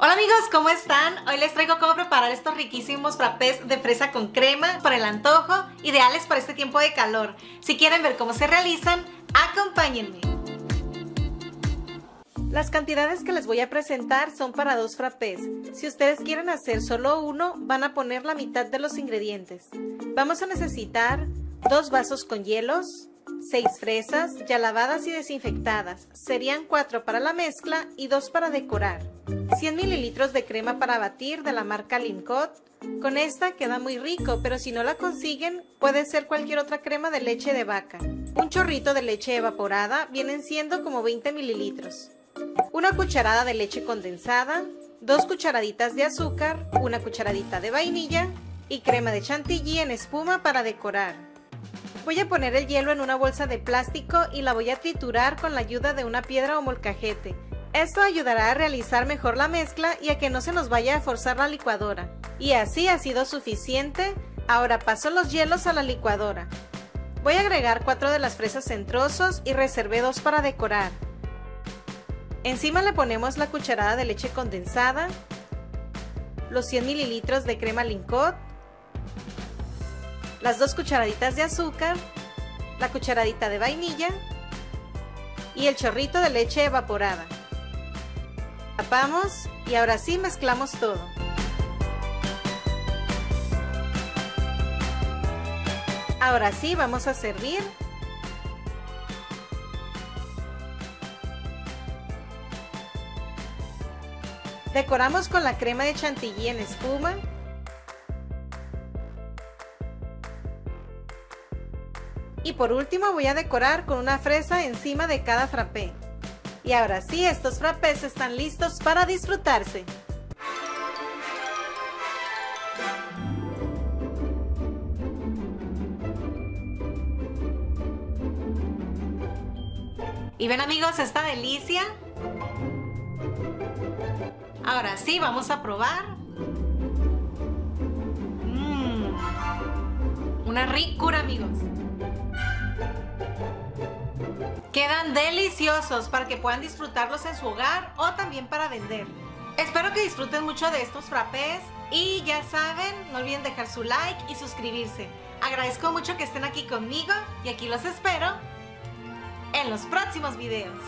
Hola amigos, ¿cómo están? Hoy les traigo cómo preparar estos riquísimos frappés de fresa con crema para el antojo, ideales para este tiempo de calor. Si quieren ver cómo se realizan, acompáñenme. Las cantidades que les voy a presentar son para dos frappés. Si ustedes quieren hacer solo uno, van a poner la mitad de los ingredientes. Vamos a necesitar dos vasos con hielos, 6 fresas ya lavadas y desinfectadas. Serían 4 para la mezcla y 2 para decorar. 100 mililitros de crema para batir de la marca Lincot. Con esta queda muy rico, pero si no la consiguen, puede ser cualquier otra crema de leche de vaca. Un chorrito de leche evaporada vienen siendo como 20 mililitros. Una cucharada de leche condensada, 2 cucharaditas de azúcar, una cucharadita de vainilla y crema de chantilly en espuma para decorar. Voy a poner el hielo en una bolsa de plástico y la voy a triturar con la ayuda de una piedra o molcajete. Esto ayudará a realizar mejor la mezcla y a que no se nos vaya a forzar la licuadora. Y así ha sido suficiente. Ahora paso los hielos a la licuadora. Voy a agregar 4 de las fresas en trozos y reservé 2 para decorar. Encima le ponemos la cucharada de leche condensada, los 100 mililitros de crema Lincot, las dos cucharaditas de azúcar, la cucharadita de vainilla y el chorrito de leche evaporada. Tapamos y ahora sí mezclamos todo. Ahora sí vamos a servir. Decoramos con la crema de chantilly en espuma Y por último voy a decorar con una fresa encima de cada frappé. Y ahora sí, estos frappés están listos para disfrutarse. ¿Y ven amigos esta delicia? Ahora sí, vamos a probar. Mmm, una ricura amigos. Deliciosos para que puedan disfrutarlos en su hogar o también para vender. Espero que disfruten mucho de estos frappés y ya saben, no olviden dejar su like y suscribirse. Agradezco mucho que estén aquí conmigo y aquí los espero en los próximos videos.